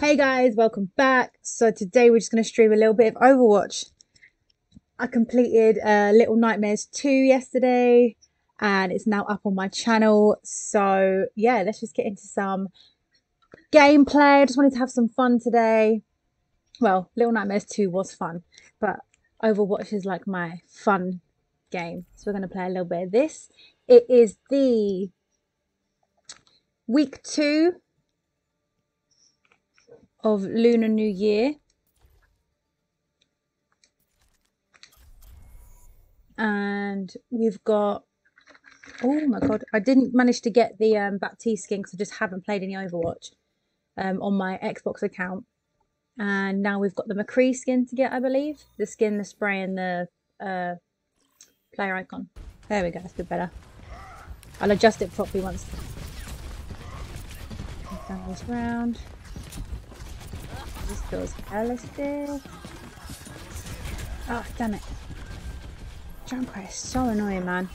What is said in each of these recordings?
Hey guys, welcome back. So today we're just going to stream a little bit of Overwatch. I completed uh, Little Nightmares 2 yesterday and it's now up on my channel. So yeah, let's just get into some gameplay. I just wanted to have some fun today. Well, Little Nightmares 2 was fun, but Overwatch is like my fun game. So we're going to play a little bit of this. It is the week two of Lunar New Year. And we've got, oh my god, I didn't manage to get the um, Baptiste skin because I just haven't played any Overwatch um, on my Xbox account. And now we've got the McCree skin to get, I believe. The skin, the spray, and the uh, player icon. There we go, that's a bit better. I'll adjust it properly once. Down this round. This goes Alistair. Oh, damn it. Junkrat is so annoying, man.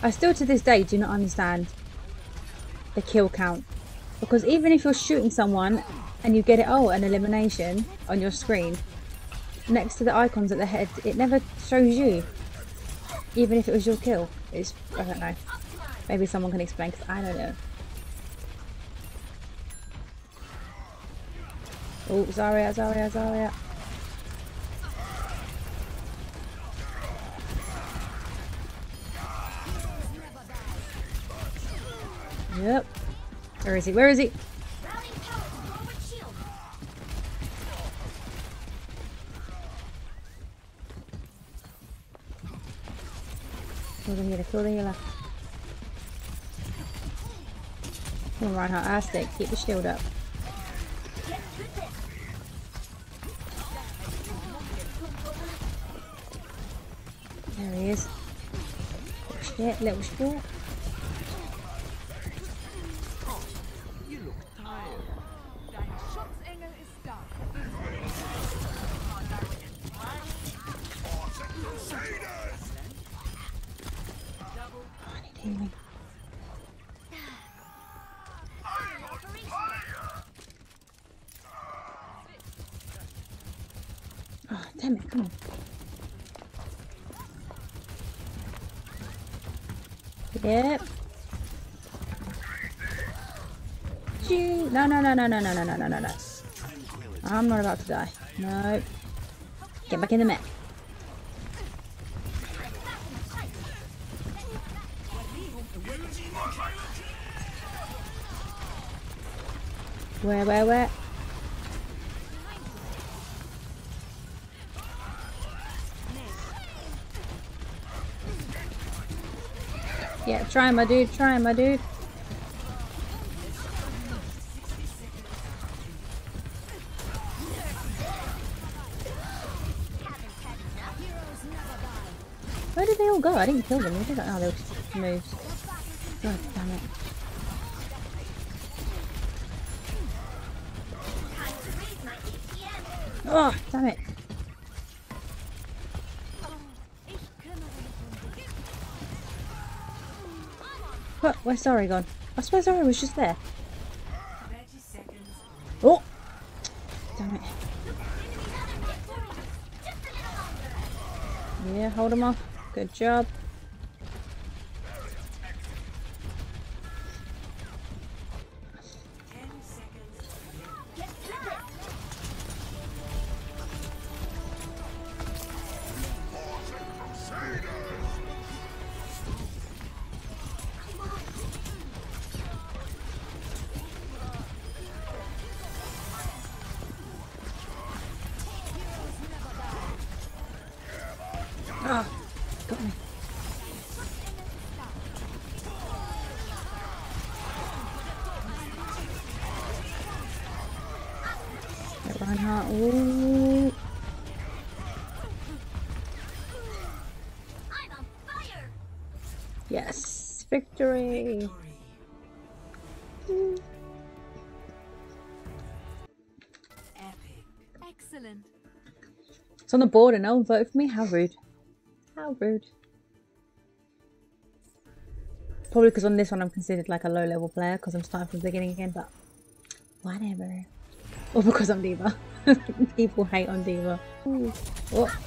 I still to this day do not understand the kill count. Because even if you're shooting someone and you get it, oh, an elimination on your screen, next to the icons at the head, it never shows you. Even if it was your kill. It's, I don't know. Maybe someone can explain because I don't know. Oh, Zarya, Zarya, Zarya. Yep. Where is he? Where is he? Kill the healer. Come ass stick. Keep the shield up. There he is. Little shit, little shit. Healing. Oh, damn it, come on. Yep. Gee, no, no, no, no, no, no, no, no, no, no. I'm not about to die. No. Get back in the mech. Where, where, where? Yeah, try my dude, try my dude. Where did they all go? I didn't kill them. Did I? Oh, they all moved. God damn it. Oh, damn it. What? Where's gone? I suppose Zarya was just there. Oh! Damn it. Yeah, hold him off. Good job. Get Reinhardt. Ooh. Yes, victory. Excellent. It's on the board and no one voted for me. How rude. How rude. Probably because on this one I'm considered like a low level player because I'm starting from the beginning again, but whatever. Or because I'm D.Va. People hate on D.Va. Ooh. Oh.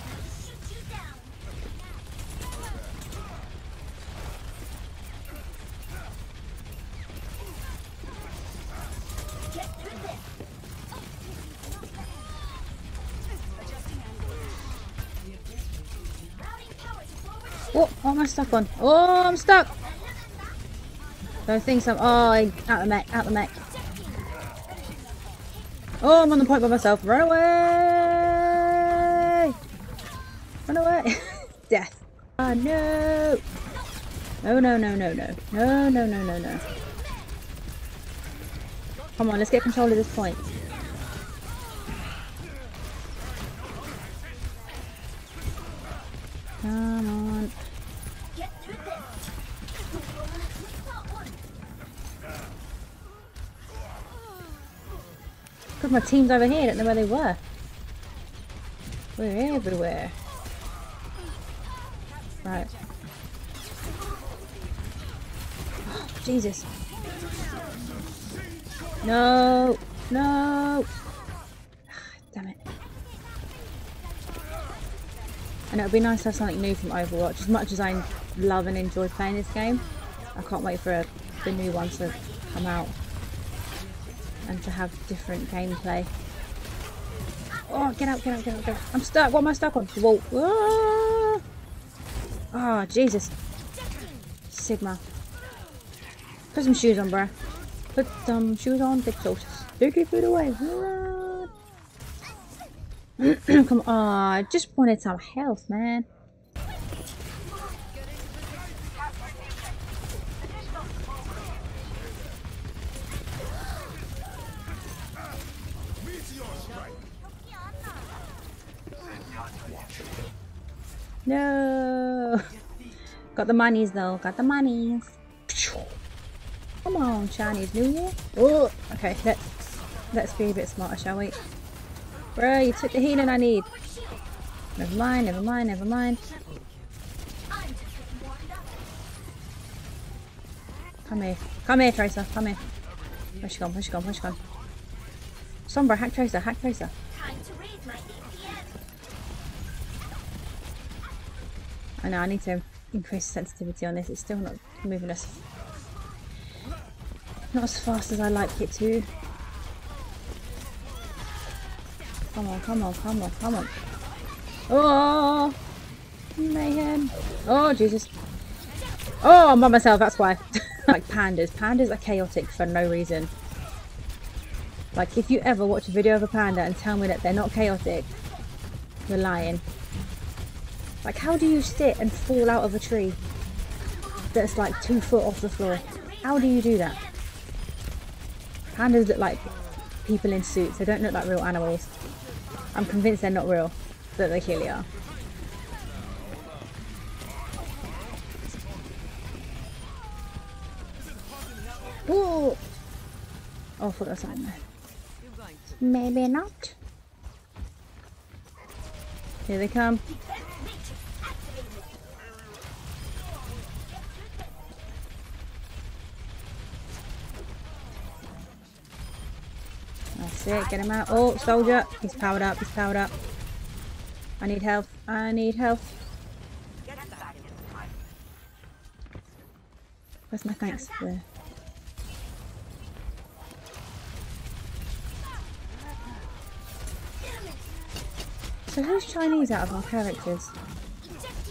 Oh, what am I stuck on? Oh, I'm stuck! Don't think so. Oh, out the mech, out the mech. Oh, I'm on the point by myself. Run away! Run away! Death. Oh, no! No, no, no, no, no. No, no, no, no, no. Come on, let's get control of this point. Because my team's over here, I don't know where they were. We're everywhere. Right. Jesus. No! No! Damn it. And it would be nice to have something new from Overwatch. As much as I love and enjoy playing this game, I can't wait for a, the new one to come out and to have different gameplay. Oh, get out, get out, get out, get out. I'm stuck. What am I stuck on? The wall. Ah! Oh, Jesus. Sigma. Put some shoes on, bruh. Put some shoes on, big sauces. Take your food away. Come on. I just wanted some health, man. Got the monies though. Got the monies. Come on, Chinese New Year. Oh, okay. Let's let's be a bit smarter, shall we? Bro, you took the healing I need. Never mind. Never mind. Never mind. Come here. Come here, Tracer. Come here. Where's she gone? Where's she gone? Where's she gone? Sombra, hack Tracer. Hack Tracer. I know, I need to increase sensitivity on this. It's still not moving as not as fast as I like it to. Come on, come on, come on, come on. Oh, mayhem. Oh, Jesus. Oh, I'm by myself, that's why. like pandas. Pandas are chaotic for no reason. Like, if you ever watch a video of a panda and tell me that they're not chaotic, you're lying. Like, how do you sit and fall out of a tree that's like two foot off the floor? How do you do that? Pandas look like people in suits. They don't look like real animals. I'm convinced they're not real, but they clearly are. Ooh. Oh, I thought there was something there. Maybe not. Here they come. That's it, get him out. Oh, soldier. He's powered up, he's powered up. I need health. I need health. Where's my thanks? There. So who's Chinese out of our characters?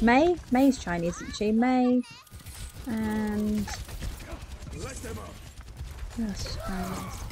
Mei? Mei's Chinese, isn't she? Mei. And... Who else is Chinese?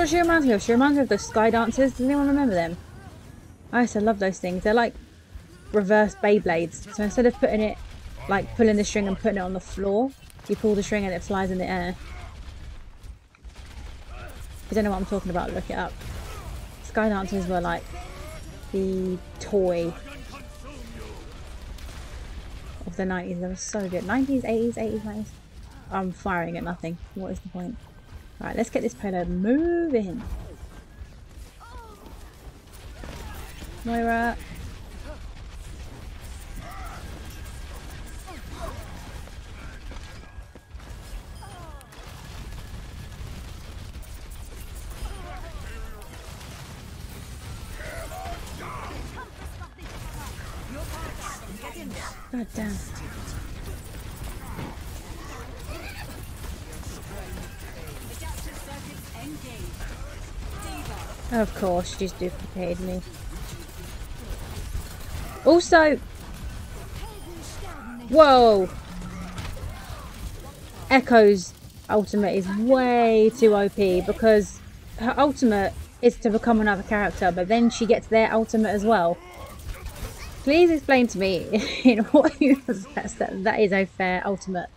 what she reminds me of? She reminds me of the Sky Dancers. Does anyone remember them? I used to love those things. They're like reverse Beyblades. So instead of putting it, like pulling the string and putting it on the floor, you pull the string and it flies in the air. If you don't know what I'm talking about, look it up. Sky Dancers were like the toy of the 90s. They were so good. 90s, 80s, 80s, 90s. I'm firing at nothing. What is the point? Right, let's get this payload moving. Moira. Course, she's duplicated me. Also, whoa! Echo's ultimate is way too OP because her ultimate is to become another character, but then she gets their ultimate as well. Please explain to me in what universe that, that is a fair ultimate.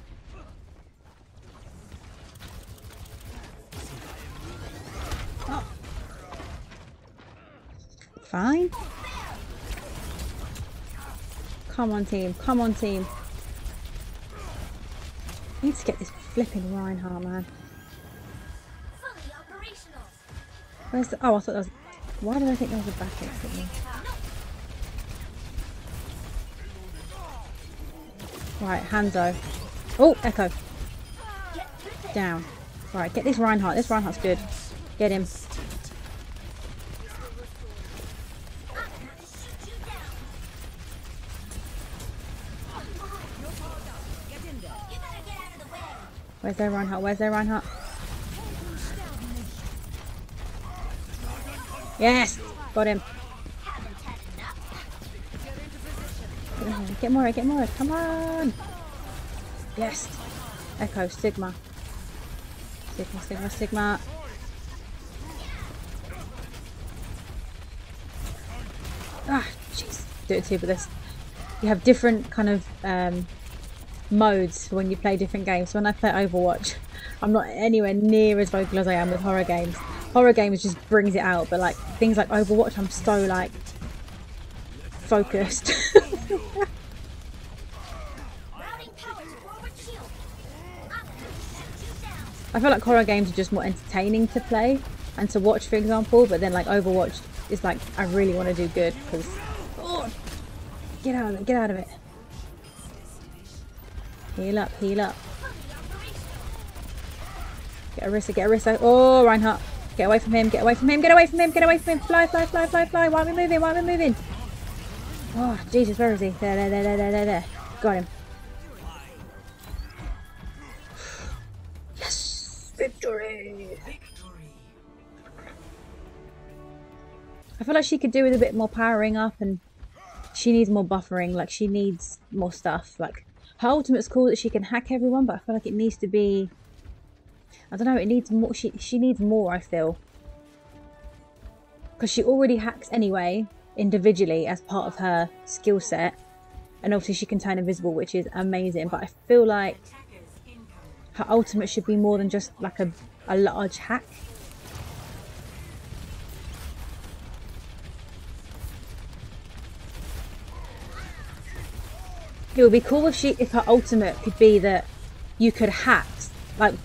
Fine. Come on, team. Come on, team. I need to get this flipping Reinhardt, man. Where's the... Oh, I thought that was... Why did I think that was a back exit? Right, Hanzo. Oh, Echo. Down. Right, get this Reinhardt. This Reinhardt's good. Get him. Where's their Reinhardt? Where's their Reinhardt? Yes! Got him. Get more, get more. Come on! Yes! Echo, Sigma. Sigma, Sigma, Sigma. Ah, jeez. Do it too, but this. You have different kind of um, modes when you play different games. When I play Overwatch, I'm not anywhere near as vocal as I am with horror games. Horror games just brings it out, but like things like Overwatch, I'm so like focused. Routing power to forward shield. I'm gonna shut you down. I feel like horror games are just more entertaining to play and to watch, for example. But then like Overwatch is like I really want to do good because oh, get out of it, get out of it. Heal up, heal up. Get Arissa, get Arissa. Oh, Reinhardt. Get away from him, get away from him, get away from him, get away from him. Fly, fly, fly, fly, fly. Why are we moving? Why are we moving? Oh, Jesus, where is he? There, there, there, there, there, there. Got him. Yes! Victory. Victory! I feel like she could do with a bit more powering up and she needs more buffering. Like, she needs more stuff. Like, her ultimate's cool that she can hack everyone, but I feel like it needs to be I don't know, it needs more she she needs more, I feel. Because she already hacks anyway, individually as part of her skill set. And obviously she can turn invisible, which is amazing. But I feel like her ultimate should be more than just like a, a large hack. It would be cool if she if her ultimate could be that you could hack like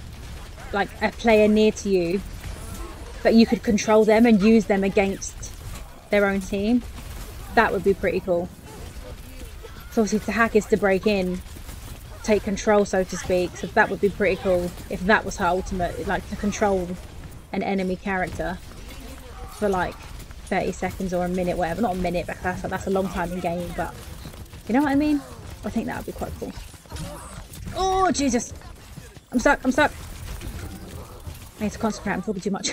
like a player near to you, but you could control them and use them against their own team. That would be pretty cool. So obviously to hack is to break in, take control so to speak. So that would be pretty cool if that was her ultimate, like to control an enemy character for like 30 seconds or a minute, whatever. Not a minute, because that's, that's a long time in game, but you know what I mean? I think that would be quite cool. Oh, Jesus. I'm stuck, I'm stuck. I need to concentrate. I'm talking too much.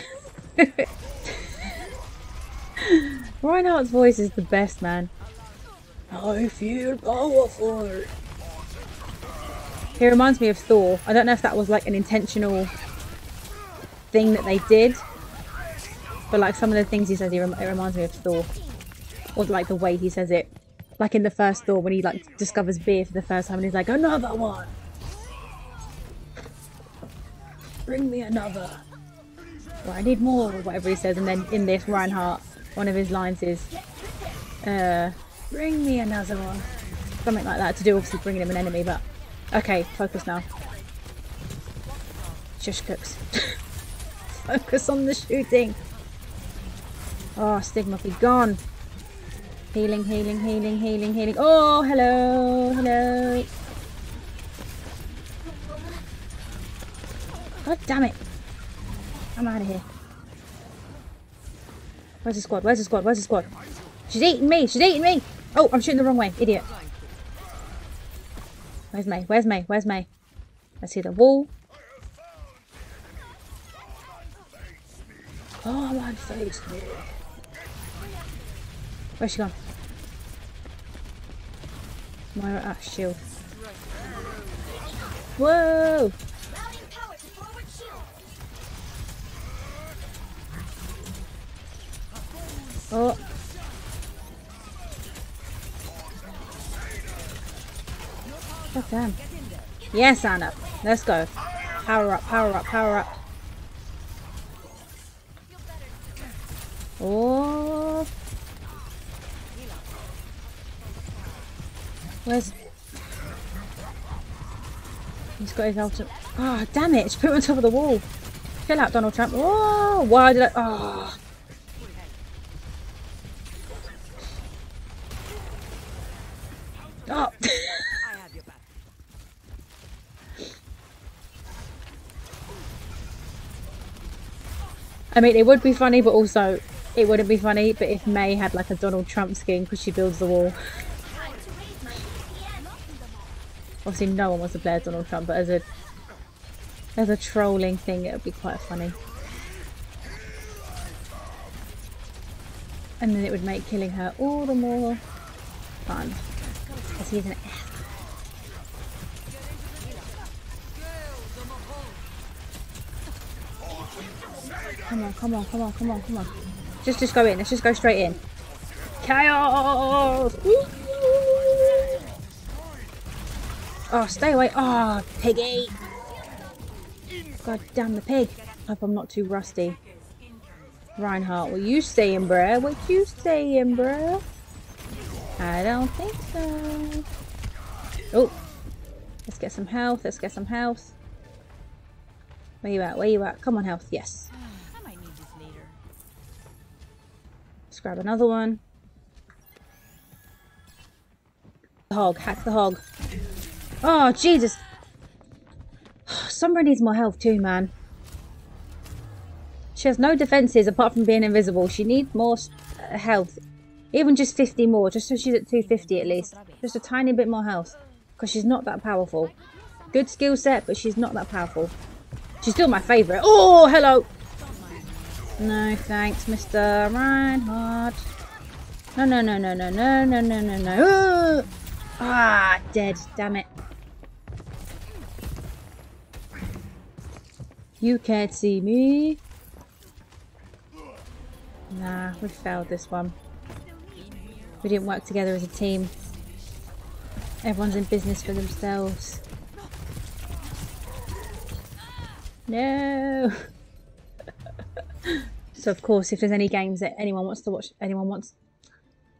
Reinhardt's voice is the best, man. I feel powerful. He reminds me of Thor. I don't know if that was like an intentional thing that they did, but like some of the things he says, he rem- it reminds me of Thor, or like the way he says it. Like in the first Thor when he like discovers beer for the first time and he's like, another one. Bring me another. Or I need more, or whatever he says. And then in this, Reinhardt, one of his lines is, uh, bring me another one. Something like that to do obviously bringing him an enemy, but okay, focus now. Shush cooks. focus on the shooting. Oh, stigma be gone. Healing, healing, healing, healing, healing. Oh, hello, hello. God damn it. I'm out of here. Where's the squad? Where's the squad? Where's the squad? She's eating me. She's eating me. Oh, I'm shooting the wrong way. Idiot. Where's Mei? Where's Mei? Where's Mei? I see the wall. Oh, my face. Where's she gone? Moira at shield. Whoa! Oh. God damn. Yes, Ana. Let's go. Power up, power up, power up. Oh. Where's... He's got his ultimate... Oh, ah, damn it. Just put on top of the wall. Chill out, Donald Trump. Oh, why did I... Oh. Oh. I mean, it would be funny, but also it wouldn't be funny. But if Mei had like a Donald Trump skin because she builds the wall, obviously no one wants to play as Donald Trump, but as a as a trolling thing, it would be quite funny. And then it would make killing her all the more fun. Because he's an ass. Come on, come on, come on, come on, come on. Just just go in. Let's just go straight in. Chaos! Woo! Oh, stay away. Oh, piggy. God damn the pig. Hope I'm not too rusty. Reinhardt, what you saying, bruh? What you saying, bruh? I don't think so. Oh, let's get some health. Let's get some health. Where you at? Where you at? Come on, health. Yes. I might need this later. Let's grab another one. The hog. Hack the hog. Oh, Jesus. Sombra needs more health too, man. She has no defenses apart from being invisible. She needs more uh, health. Even just 50 more, just so she's at 250 at least. Just a tiny bit more health. Because she's not that powerful. Good skill set, but she's not that powerful. She's still my favourite. Oh, hello! No, thanks, Mr. Reinhardt. No, no, no, no, no, no, no, no, no, no. Ah, dead. Damn it. You can't see me. Nah, we failed this one. We didn't work together as a team. Everyone's in business for themselves. No. so of course, if there's any games that anyone wants to watch, anyone wants,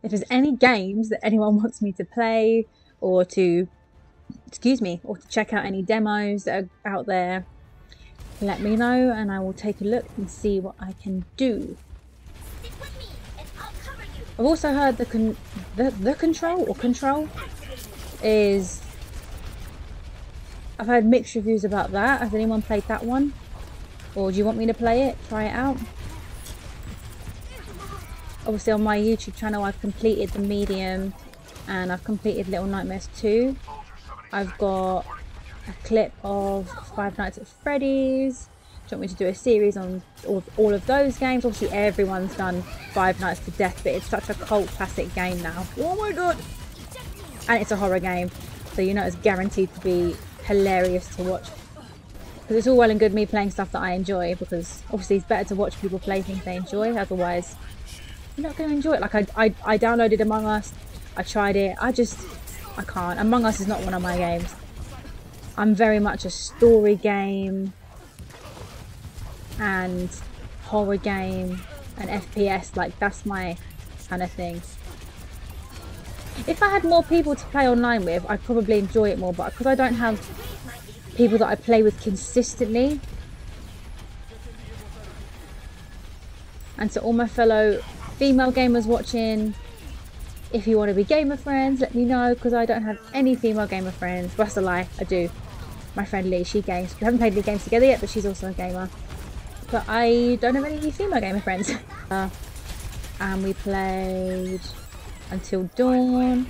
if there's any games that anyone wants me to play or to, excuse me, or to check out any demos that are out there, let me know and I will take a look and see what I can do. Stick with me, and I'll cover you. I've also heard the con the, the control or control is I've heard mixed reviews about that. Has anyone played that one? Or do you want me to play it? Try it out? Obviously on my YouTube channel I've completed the medium and I've completed Little Nightmares 2. I've got a clip of Five Nights at Freddy's Do you want me to do a series on all, all of those games? Obviously, everyone's done Five Nights to Death, but it's such a cult classic game now. Oh my god! And it's a horror game, so you know it's guaranteed to be hilarious to watch. Because it's all well and good me playing stuff that I enjoy, because obviously it's better to watch people play things they enjoy, otherwise you're not going to enjoy it. Like, I, I, I downloaded Among Us, I tried it, I just, I can't. Among Us is not one of my games. I'm very much a story game, and horror game and FPS. Like that's my kind of thing. If I had more people to play online with, I'd probably enjoy it more. But because I don't have people that I play with consistently, and to all my fellow female gamers watching, if you want to be gamer friends, let me know because I don't have any female gamer friends. That's a lie, I do. My friend Lee, she games. We haven't played any games together yet, but she's also a gamer but I don't have any female gamer friends. Uh, and we played until dawn.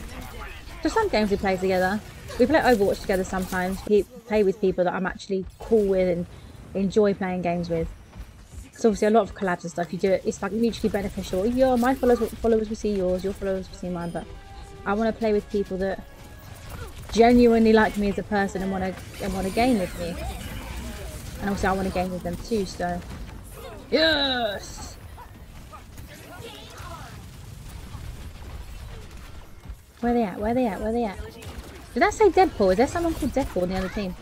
So some games we play together. We play Overwatch together sometimes. We play with people that I'm actually cool with and enjoy playing games with. So obviously a lot of collabs and stuff. You do it. It's like mutually beneficial. Yeah, my followers followers will see yours. Your followers will see mine. But I want to play with people that genuinely like me as a person and want to and want to game with me. And also I want to game with them too, so... Yes! Where are they at? Where are they at? Where are they at? Did I say Deadpool? Is there someone called Deadpool on the other team?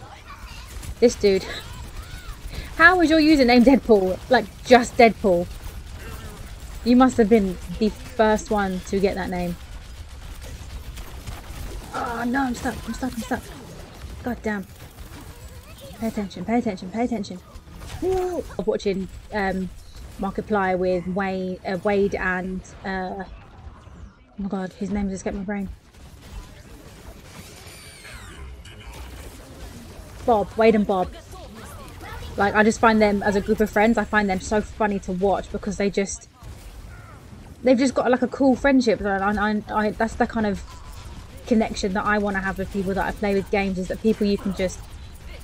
This dude. How was your username Deadpool? Like, just Deadpool. You must have been the first one to get that name. No, I'm stuck, I'm stuck, I'm stuck. God damn. Pay attention, pay attention, pay attention. Of watching um, Markiplier with Wade, uh, Wade and uh, oh my god, his name just escaped my brain. Bob, Wade and Bob. Like I just find them as a group of friends. I find them so funny to watch because they just they've just got like a cool friendship. And I, I, I, that's the kind of connection that I want to have with people that I play with games. Is that people you can just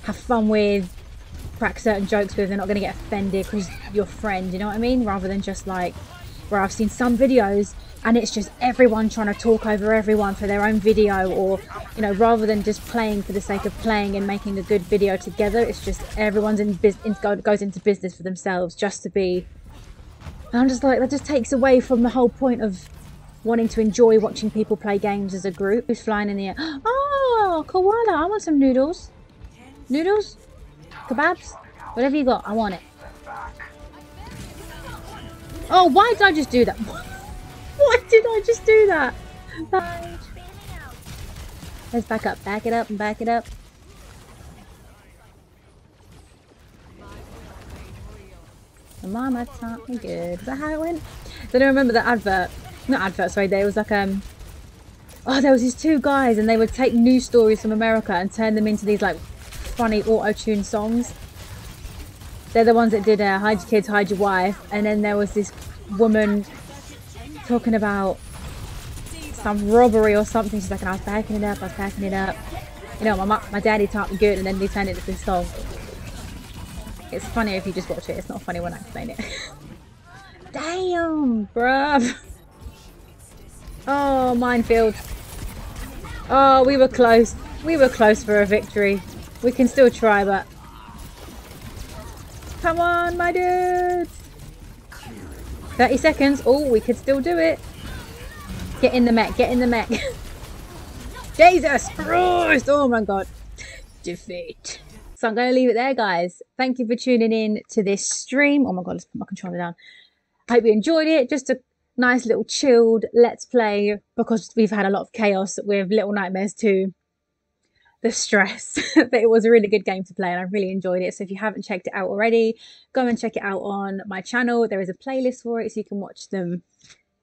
have fun with, crack certain jokes with, they're not going to get offended because your friend, you know what I mean? Rather than just like where I've seen some videos and it's just everyone trying to talk over everyone for their own video or you know rather than just playing for the sake of playing and making a good video together it's just everyone's in business goes into business for themselves just to be and I'm just like that just takes away from the whole point of wanting to enjoy watching people play games as a group who's flying in the air oh koala I want some noodles Noodles? Kebabs? Whatever you got, I want it. Oh, why did I just do that? why did I just do that? Let's back up. Back it up and back it up. Mama taught me good. Is that how it went? Then I remember the advert. Not advert, sorry. There was like um. Oh, there was these two guys, and they would take news stories from America and turn them into these like funny auto-tune songs. They're the ones that did uh, Hide Your Kids, Hide Your Wife. And then there was this woman talking about some robbery or something. She's like, and I was packing it up, I was packing it up. You know, my, my daddy taught me good and then they turned it into this song. It's funny if you just watch it. It's not funny when I explain it. Damn, bruv. Oh, minefield. Oh, we were close. We were close for a victory. We can still try, but... Come on, my dudes! 30 seconds. Oh, we could still do it. Get in the mech. Get in the mech. Jesus Christ! Oh my god. Defeat. So I'm going to leave it there, guys. Thank you for tuning in to this stream. Oh my god, let's put my controller down. I hope you enjoyed it. Just a nice little chilled let's play because we've had a lot of chaos with Little Nightmares 2 the stress. but it was a really good game to play and I really enjoyed it. So if you haven't checked it out already, go and check it out on my channel. There is a playlist for it so you can watch them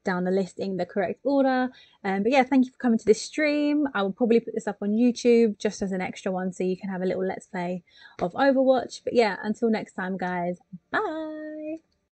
down the list in the correct order. Um, but yeah, thank you for coming to this stream. I will probably put this up on YouTube just as an extra one so you can have a little let's play of Overwatch. But yeah, until next time guys, bye!